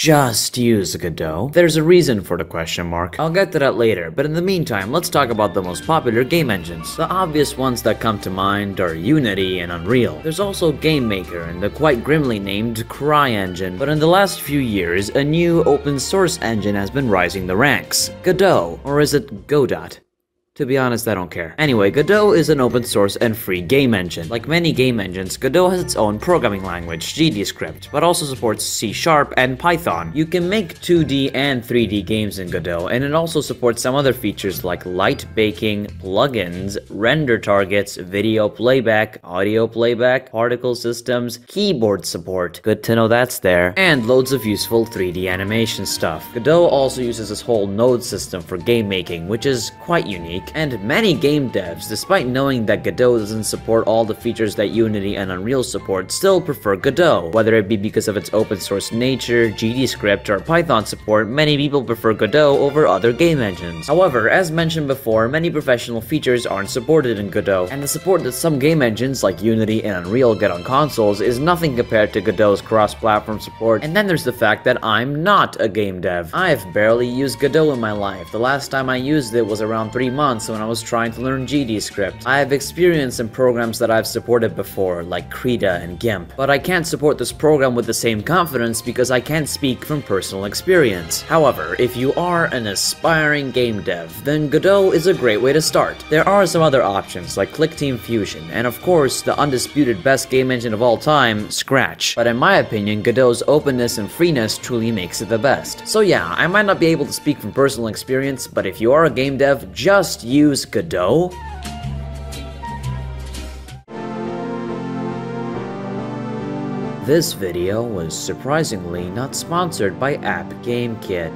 just use Godot? There's a reason for the question mark. I'll get to that later, but in the meantime, let's talk about the most popular game engines. The obvious ones that come to mind are Unity and Unreal. There's also GameMaker and the quite grimly named CryEngine, but in the last few years, a new open source engine has been rising the ranks. Godot, or is it Godot? To be honest, I don't care. Anyway, Godot is an open source and free game engine. Like many game engines, Godot has its own programming language, GDScript, but also supports C Sharp and Python. You can make 2D and 3D games in Godot, and it also supports some other features like light baking, plugins, render targets, video playback, audio playback, particle systems, keyboard support, good to know that's there, and loads of useful 3D animation stuff. Godot also uses this whole node system for game making, which is quite unique and many game devs, despite knowing that Godot doesn't support all the features that Unity and Unreal support, still prefer Godot. Whether it be because of its open source nature, GDScript, or Python support, many people prefer Godot over other game engines. However, as mentioned before, many professional features aren't supported in Godot, and the support that some game engines like Unity and Unreal get on consoles is nothing compared to Godot's cross-platform support, and then there's the fact that I'm not a game dev. I've barely used Godot in my life. The last time I used it was around 3 months months when I was trying to learn GDScript. I have experience in programs that I've supported before, like Krita and GIMP, but I can't support this program with the same confidence because I can't speak from personal experience. However, if you are an aspiring game dev, then Godot is a great way to start. There are some other options like ClickTeam Fusion, and of course, the undisputed best game engine of all time, Scratch. But in my opinion, Godot's openness and freeness truly makes it the best. So yeah, I might not be able to speak from personal experience, but if you are a game dev, just just use Godot? This video was surprisingly not sponsored by App Game Kit.